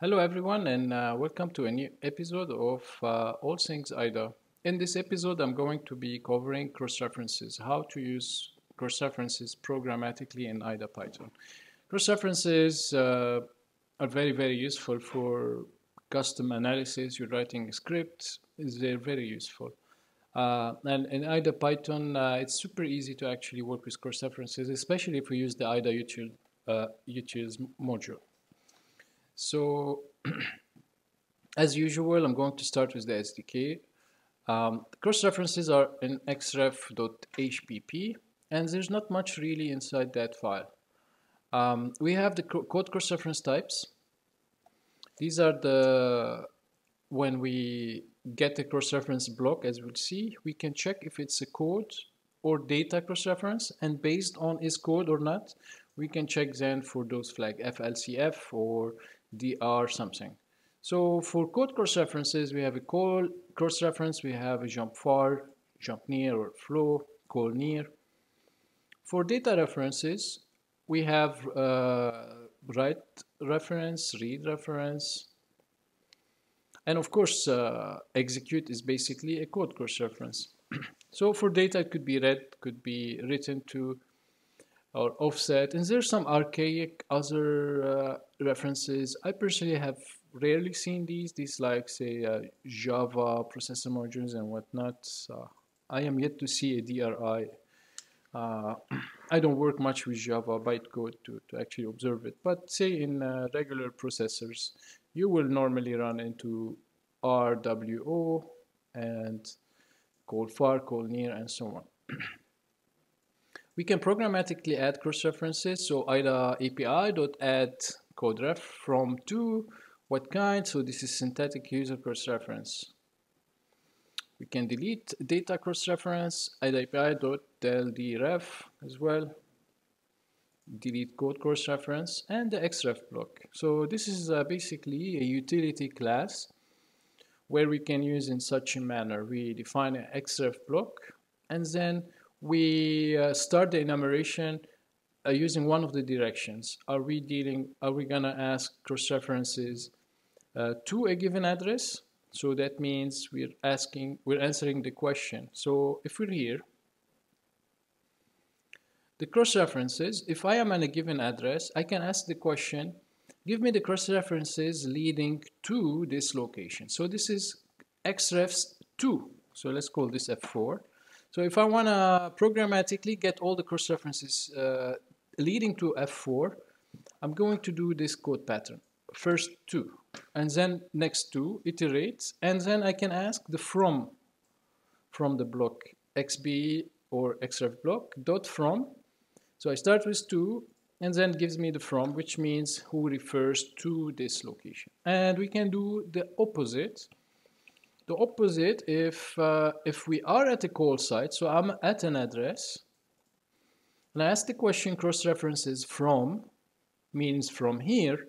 Hello everyone and uh, welcome to a new episode of uh, All Things IDA. In this episode I'm going to be covering cross-references, how to use cross-references programmatically in IDA Python. Cross-references uh, are very very useful for custom analysis, you're writing a script, they're very useful. Uh, and in IDA Python, uh, it's super easy to actually work with cross-references, especially if we use the IDA utils, uh, utils module. So as usual, I'm going to start with the SDK. Um, cross-references are in xref.hpp, and there's not much really inside that file. Um, we have the code cross-reference types. These are the, when we get a cross-reference block, as we'll see, we can check if it's a code or data cross-reference, and based on is code or not, we can check then for those flag FLCF or dr something. So for code cross references, we have a call cross reference, we have a jump far, jump near or flow, call near. For data references, we have uh, write reference, read reference, and of course, uh, execute is basically a code cross reference. so for data, it could be read, could be written to or offset. And there's some archaic other uh, references. I personally have rarely seen these. These like say uh, Java processor modules and whatnot. Uh, I am yet to see a DRI. Uh, I don't work much with Java bytecode to, to actually observe it. But say in uh, regular processors, you will normally run into RWO and call far, call near, and so on. we can programmatically add cross-references. So IDA API.add code ref from to what kind. So this is synthetic user cross-reference. We can delete data cross-reference, IDA API.deltref as well. Delete code cross-reference and the xref block. So this is uh, basically a utility class where we can use in such a manner. We define an xref block and then we uh, start the enumeration uh, using one of the directions. Are we dealing, are we gonna ask cross-references uh, to a given address? So that means we're asking, we're answering the question. So if we're here, the cross-references, if I am on a given address, I can ask the question, give me the cross-references leading to this location. So this is xrefs 2. So let's call this F4. So if I want to programmatically get all the cross references uh, leading to F4, I'm going to do this code pattern. First two, and then next two, iterates, and then I can ask the from from the block xb or xref block dot from. So I start with two, and then gives me the from, which means who refers to this location. And we can do the opposite the opposite, if, uh, if we are at a call site, so I'm at an address, and I ask the question cross-references from, means from here,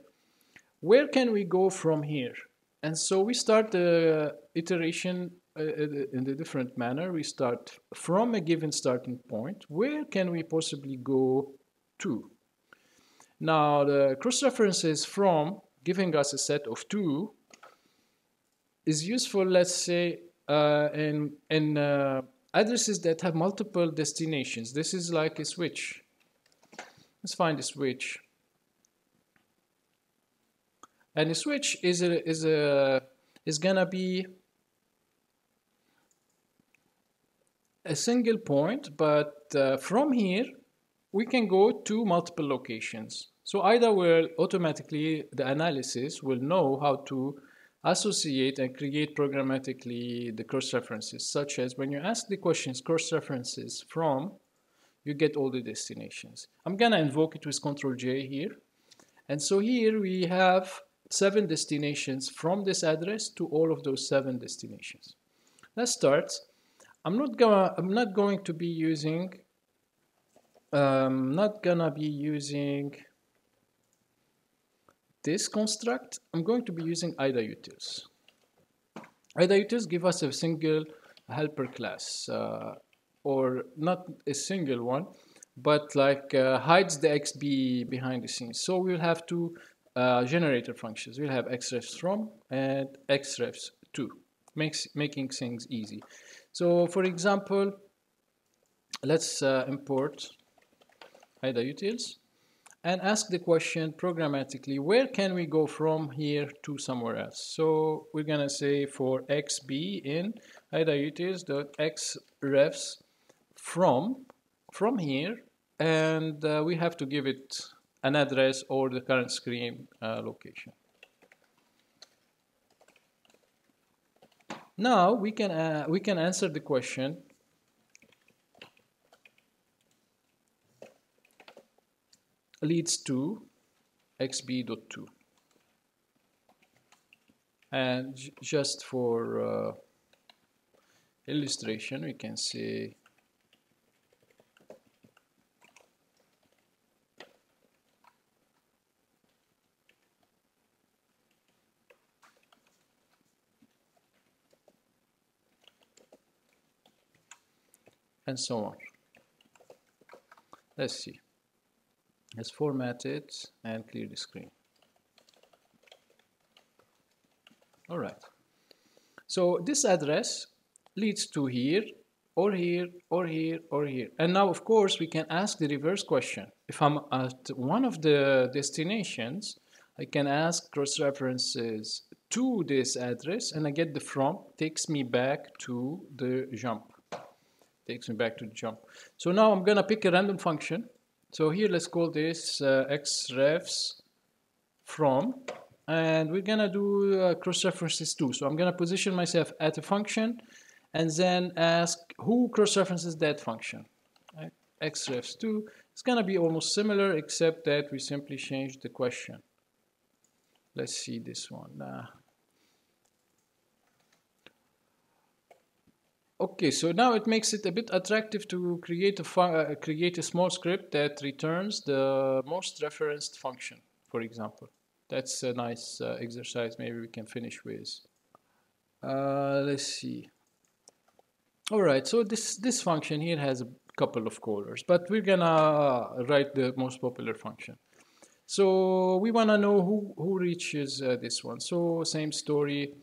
where can we go from here? And so we start the iteration uh, uh in a different manner. We start from a given starting point. Where can we possibly go to? Now the cross-references from giving us a set of two is useful, let's say, uh, in, in uh, addresses that have multiple destinations. This is like a switch. Let's find a switch. And a switch is a, is a is gonna be a single point, but uh, from here we can go to multiple locations. So IDA will automatically the analysis will know how to associate and create programmatically the cross-references, such as when you ask the questions cross-references from, you get all the destinations. I'm gonna invoke it with Control J here. And so here we have seven destinations from this address to all of those seven destinations. Let's start. I'm not gonna I'm not going to be using um, not gonna be using this construct, I'm going to be using IDA utils. IDA utils give us a single helper class, uh, or not a single one, but like uh, hides the XB behind the scenes. So we'll have to uh, generator functions. We'll have xrefs from and xrefs to, makes making things easy. So for example, let's uh, import IDA utils and ask the question programmatically, where can we go from here to somewhere else? So we're gonna say for xb in IDA utils.xrefs from, from here, and uh, we have to give it an address or the current screen uh, location. Now we can uh, we can answer the question leads to xb.2 and just for uh, illustration we can say and so on. Let's see. Let's format it and clear the screen. All right. So this address leads to here, or here, or here, or here. And now, of course, we can ask the reverse question. If I'm at one of the destinations, I can ask cross references to this address, and I get the from, takes me back to the jump takes me back to the jump. So now I'm gonna pick a random function. So here let's call this uh, xrefs from and we're gonna do uh, cross references too. So I'm gonna position myself at a function and then ask who cross references that function. Right? xrefs2 it's gonna be almost similar except that we simply change the question. Let's see this one. Uh, Okay, so now it makes it a bit attractive to create a uh, create a small script that returns the most referenced function, for example. That's a nice uh, exercise. Maybe we can finish with. Uh, let's see. All right, so this this function here has a couple of callers, but we're gonna write the most popular function. So we wanna know who who reaches uh, this one. So same story.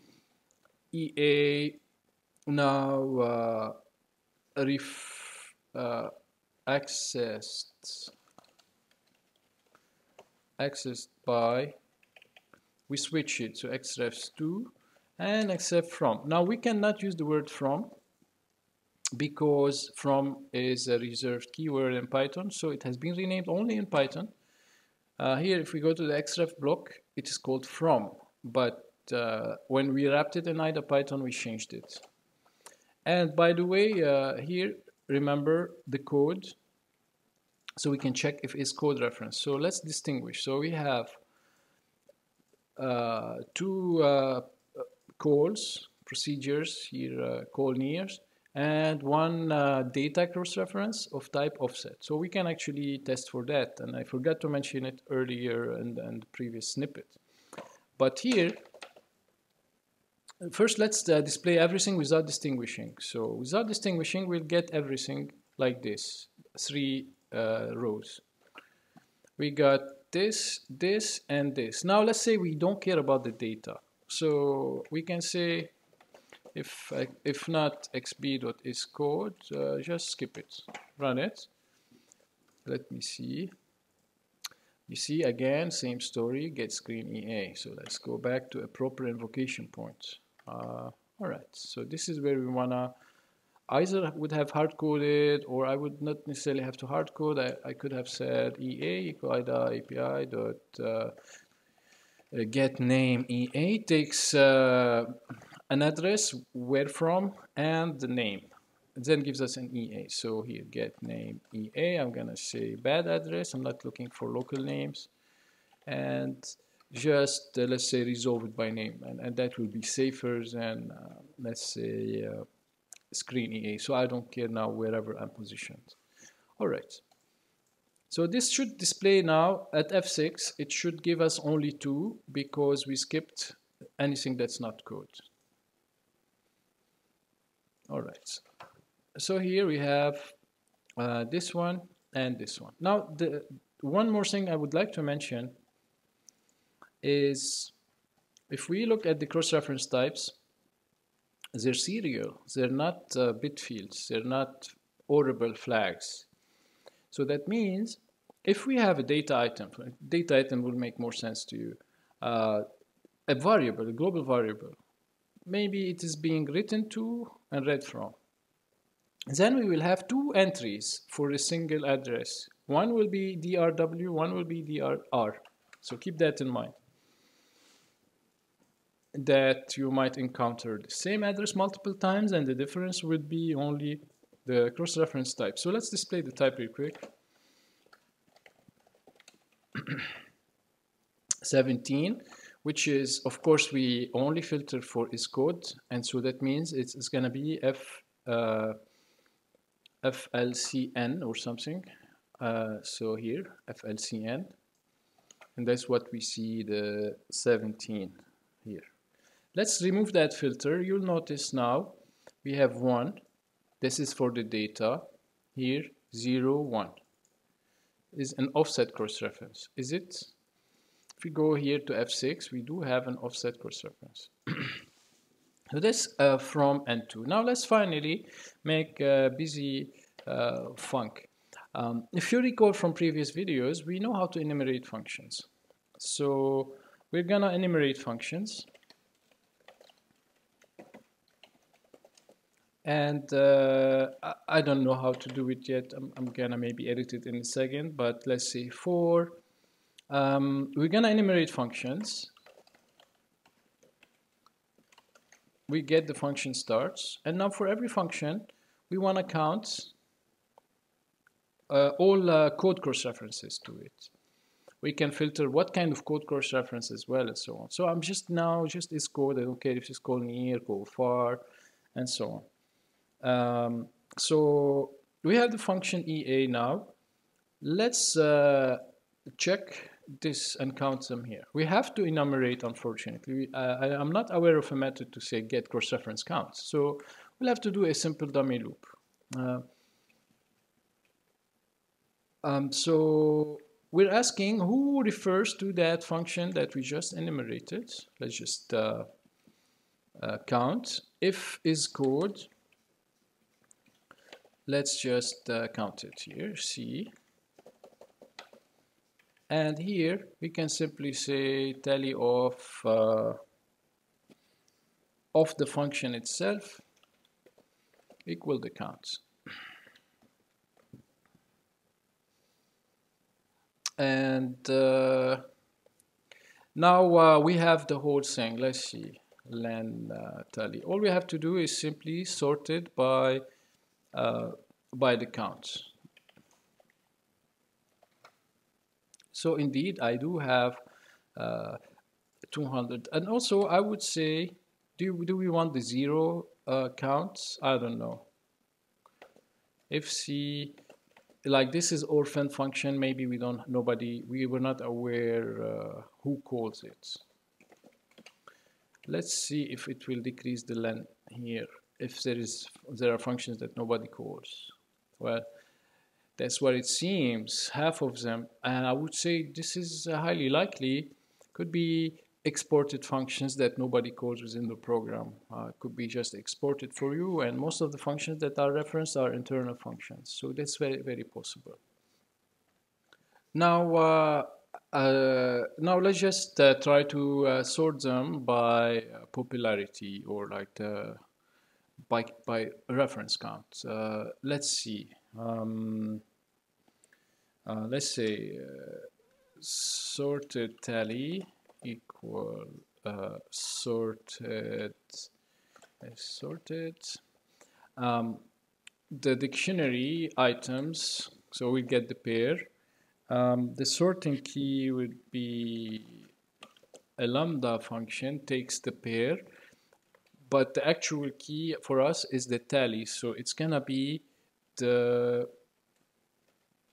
EA now uh, ref, uh, accessed accessed by we switch it to xrefs2 and accept from. Now we cannot use the word from because from is a reserved keyword in Python so it has been renamed only in Python. Uh, here if we go to the xref block it is called from but uh, when we wrapped it in IDA Python we changed it and by the way, uh, here, remember the code. So we can check if it's code reference. So let's distinguish. So we have uh, two uh, calls, procedures here, uh, call nears, and one uh, data cross-reference of type offset. So we can actually test for that. And I forgot to mention it earlier and, the previous snippet. But here, First, let's uh, display everything without distinguishing. So without distinguishing, we'll get everything like this, three uh, rows. We got this, this, and this. Now let's say we don't care about the data. So we can say if uh, if not xb.iscode, uh, just skip it, run it. Let me see. You see again, same story, get screen EA. So let's go back to a proper invocation point. Uh, all right, so this is where we wanna either would have hard coded or I would not necessarily have to hard code. I, I could have said EA equal IDA API dot uh, get name EA takes uh, an address where from and the name. It then gives us an EA. So here get name EA. I'm gonna say bad address. I'm not looking for local names. And just uh, let's say resolve it by name and, and that will be safer than uh, let's say uh, screen EA so I don't care now wherever I'm positioned. Alright so this should display now at F6 it should give us only two because we skipped anything that's not code. Alright so here we have uh, this one and this one. Now the one more thing I would like to mention is if we look at the cross-reference types, they're serial. They're not uh, bit fields. They're not orderable flags. So that means if we have a data item, data item will make more sense to you, uh, a variable, a global variable, maybe it is being written to and read from. Then we will have two entries for a single address. One will be DRW, one will be DRR. So keep that in mind. That you might encounter the same address multiple times and the difference would be only the cross-reference type. So let's display the type real quick. 17 which is of course we only filter for is code and so that means it's, it's gonna be f uh, FLCN or something uh, so here FLCN and that's what we see the 17 here let's remove that filter you'll notice now we have one this is for the data here 0 1 is an offset cross reference is it if we go here to F6, we do have an offset cross reference. so this uh, from N2. Now let's finally make a busy uh, func. Um, if you recall from previous videos, we know how to enumerate functions. So we're gonna enumerate functions. And uh, I, don't know how to do it yet. I'm, I'm, gonna maybe edit it in a second, but let's see for um, we're to enumerate functions. We get the function starts. And now for every function, we want to count uh, all uh, code cross references to it. We can filter what kind of code cross reference as well and so on. So I'm just now just is code. I don't care if it's called near, go far, and so on. Um, so we have the function EA now. Let's uh, check this and count them here. We have to enumerate, unfortunately. Uh, I, am not aware of a method to say get cross-reference counts. So we'll have to do a simple dummy loop. Uh, um, so we're asking who refers to that function that we just enumerated. Let's just uh, uh count. If is code, let's just uh, count it here, C. And here we can simply say tally of uh, of the function itself equal the counts. And uh, now uh, we have the whole thing. Let's see. Len uh, tally. All we have to do is simply sort it by by the counts So indeed, I do have uh, 200. And also, I would say, do, do we want the zero uh, counts? I don't know. If C, like this is orphan function, maybe we don't, nobody, we were not aware uh, who calls it. Let's see if it will decrease the length here, if there is, there are functions that nobody calls. Well, that's what it seems, half of them. And I would say this is uh, highly likely, could be exported functions that nobody calls within the program. Uh, could be just exported for you, and most of the functions that are referenced are internal functions. So that's very, very possible. Now, uh, uh, now let's just uh, try to uh, sort them by uh, popularity or like the, by, by reference count. let's see. Um, uh, let's say uh, sorted tally equal uh, sorted sorted um, the dictionary items so we get the pair um, the sorting key would be a lambda function takes the pair but the actual key for us is the tally so it's gonna be the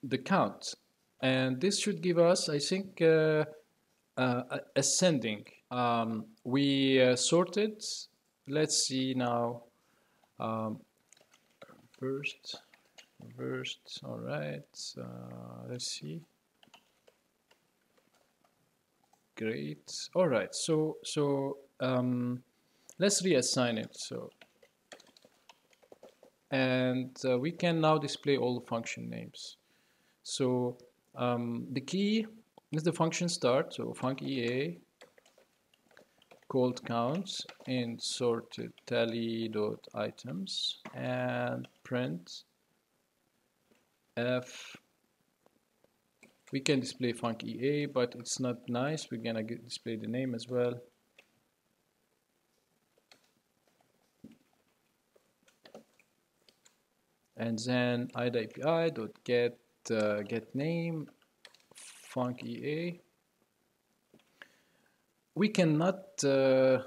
the count. And this should give us, I think, uh, uh, ascending. Um, we uh, sorted, let's see now, um, first, first, all right, uh, let's see. great. All right, so so um, let's reassign it. So and uh, we can now display all the function names. So um, the key is the function start. So func EA called counts in sorted tally dot items and print f we can display func EA but it's not nice we're gonna display the name as well and then ida API dot get uh, get name func EA we cannot uh,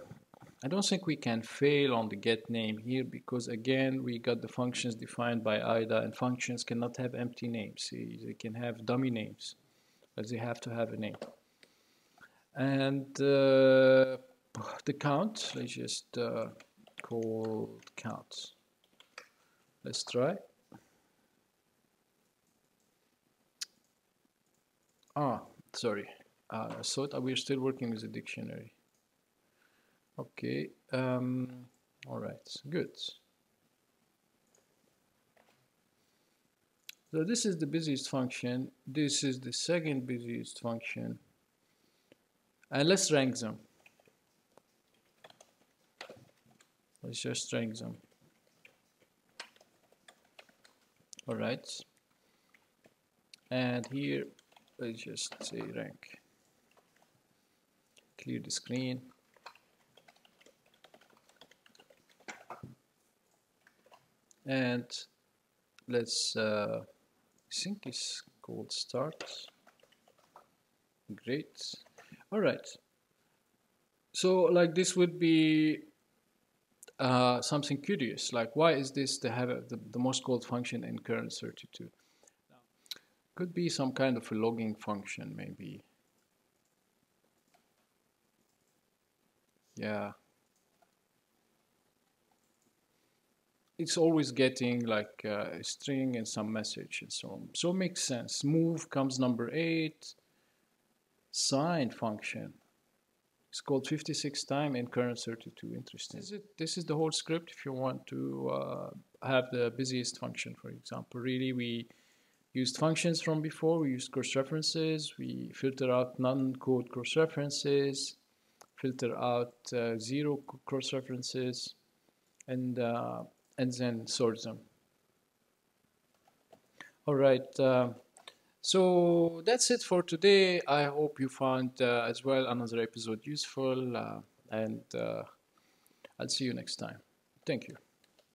I don't think we can fail on the get name here because again we got the functions defined by IDA and functions cannot have empty names. They can have dummy names but they have to have a name. And uh, the count let's just uh, call count let's try ah sorry uh, I thought we're still working with the dictionary. Okay, um, all right, good. So this is the busiest function. This is the second busiest function. And let's rank them. Let's just rank them. All right. And here, let's just say rank. Clear the screen. And let's uh, I think called start. Great. All right. So like this would be uh, something curious. Like why is this the, have the, the most called function in kernel32 could be some kind of a logging function maybe. Yeah. It's always getting like uh, a string and some message and so on. So it makes sense. Move comes number eight. Sign function. It's called 56 time in kernel32 interesting. This is, it, this is the whole script if you want to uh, have the busiest function for example. Really we used functions from before. We used cross references we filter out non-code cross references filter out uh, zero cross references and uh, and then sort them. All right uh, so that's it for today. I hope you found uh, as well another episode useful uh, and uh, I'll see you next time. Thank you